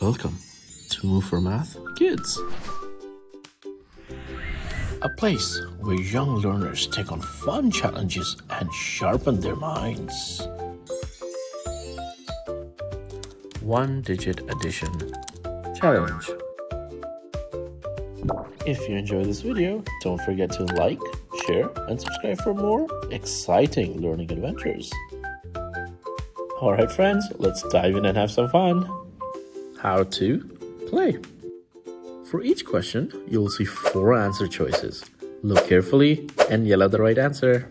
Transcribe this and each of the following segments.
Welcome to Mu for Math Kids, a place where young learners take on fun challenges and sharpen their minds. One digit addition challenge. If you enjoyed this video, don't forget to like, share, and subscribe for more exciting learning adventures. Alright, friends, let's dive in and have some fun. How to play. For each question, you will see four answer choices. Look carefully and yell out the right answer.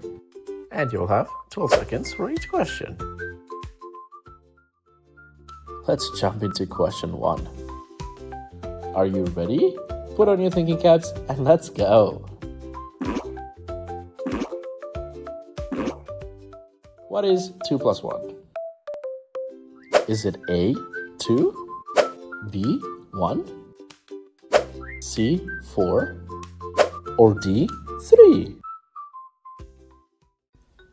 And you'll have 12 seconds for each question. Let's jump into question one. Are you ready? Put on your thinking caps and let's go. What is 2 plus 1? Is it A, 2, B, 1, C, 4, or D, 3?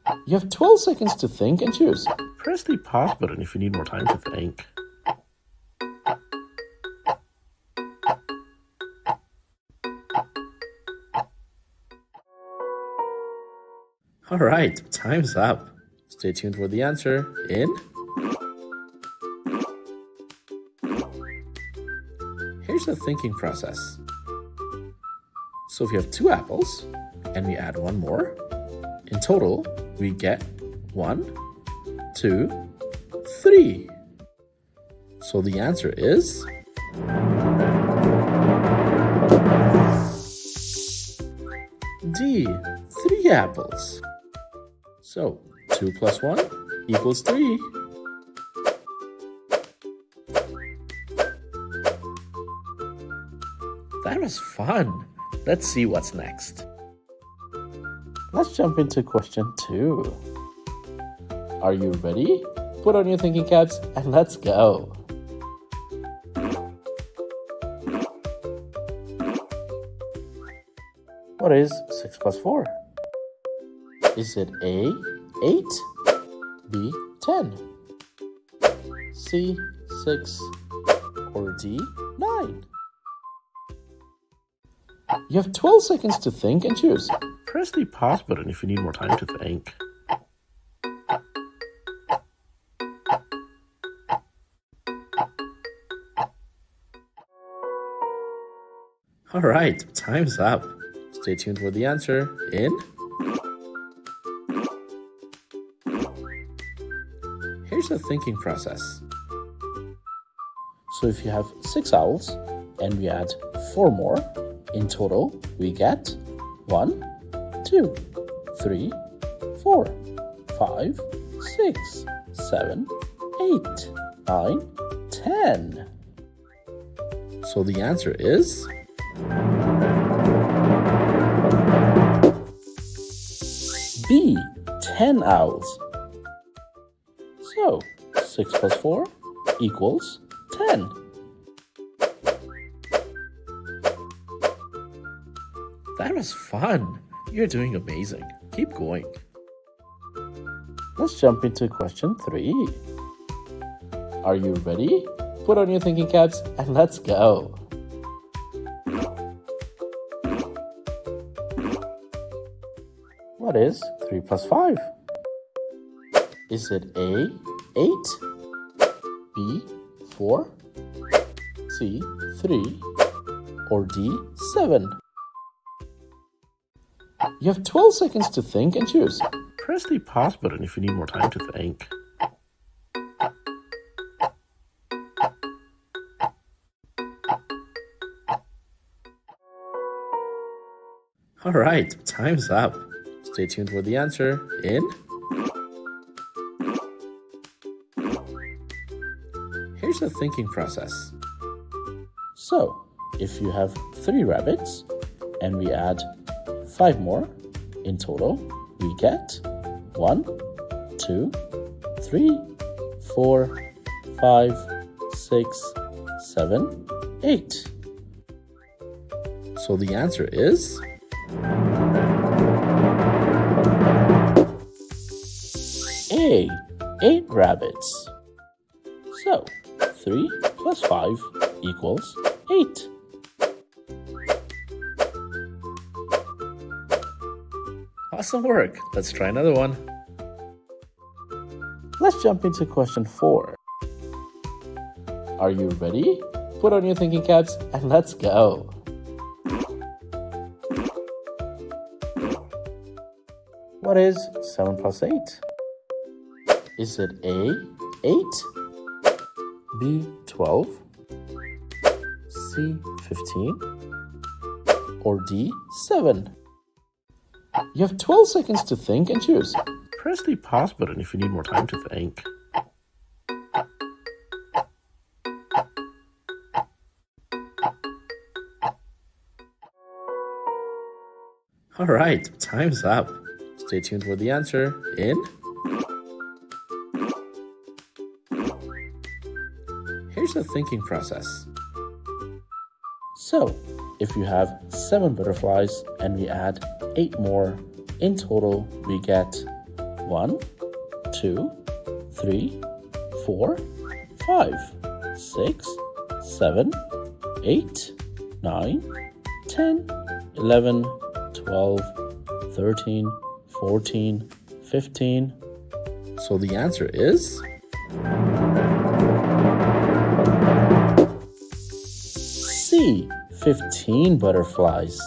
Uh, you have 12 seconds to think and choose. Press the pause button if you need more time to think. Alright, time's up. Stay tuned for the answer in Here's the thinking process. So if you have two apples and we add one more, in total we get one, two, three. So the answer is D, three apples. So 2 plus 1 equals 3. That was fun. Let's see what's next. Let's jump into question 2. Are you ready? Put on your thinking caps and let's go. What is 6 plus 4? Is it A, 8, B, 10, C, 6, or D, 9? You have 12 seconds to think and choose. Press the pause button if you need more time to think. Alright, time's up. Stay tuned for the answer in Here's the thinking process. So if you have six owls and we add four more, in total we get one, two, three, four, five, six, seven, eight, nine, ten. So the answer is B, 10 owls. So, 6 plus 4 equals 10. That was fun. You're doing amazing. Keep going. Let's jump into question 3. Are you ready? Put on your thinking caps and let's go. What is 3 plus 5? Is it A, 8, B, 4, C, 3, or D, 7? You have 12 seconds to think and choose. Press the pause button if you need more time to think. Alright, time's up. Stay tuned for the answer in Here's the thinking process. So, if you have three rabbits and we add five more, in total we get one, two, three, four, five, six, seven, eight. So the answer is A, eight rabbits. So, 3 plus 5 equals 8. Awesome work. Let's try another one. Let's jump into question 4. Are you ready? Put on your thinking caps and let's go. What is 7 plus 8? Is it A, 8, B, 12, C, 15, or D, 7? You have 12 seconds to think and choose. Press the pause button if you need more time to think. Alright, time's up. Stay tuned for the answer in. Here's the thinking process. So, if you have 7 butterflies and we add 8 more, in total we get 1, 2, 3, 4, 5, 6, 7, 8, 9, 10, 11, 12, 13, 14, 15. So the answer is C, 15 butterflies.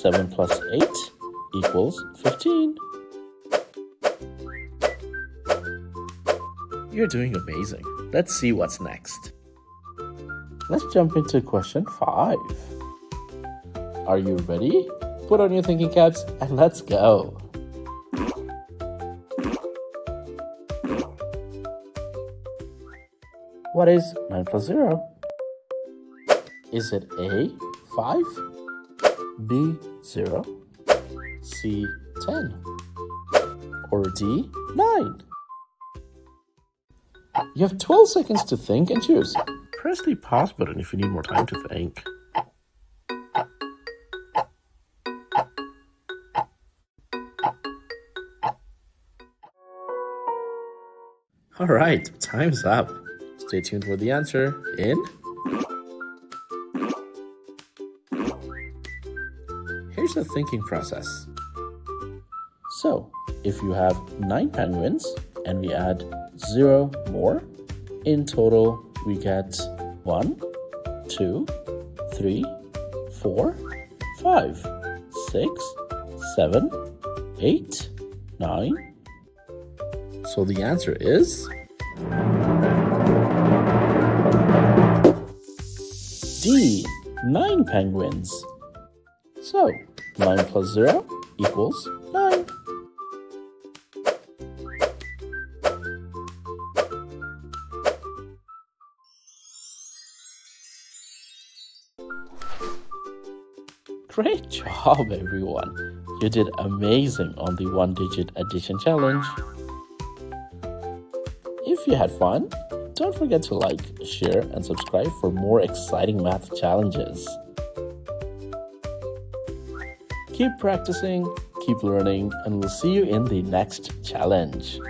So 7 plus 8 equals 15. You're doing amazing. Let's see what's next. Let's jump into question 5. Are you ready? Put on your thinking caps and let's go. What is 9 plus 0? Is it A, 5, B, 0, C, 10, or D, 9? You have 12 seconds to think and choose. Press the pause button if you need more time to think. Alright, time's up. Stay tuned for the answer in. Here's the thinking process. So, if you have 9 penguins and we add 0 more, in total we get 1, 2, 3, 4, 5, 6, 7, 8, 9, so the answer is D, 9 penguins. So 9 plus 0 equals 9. Great job everyone! You did amazing on the one digit addition challenge. If you had fun, don't forget to like, share, and subscribe for more exciting math challenges. Keep practicing, keep learning, and we'll see you in the next challenge.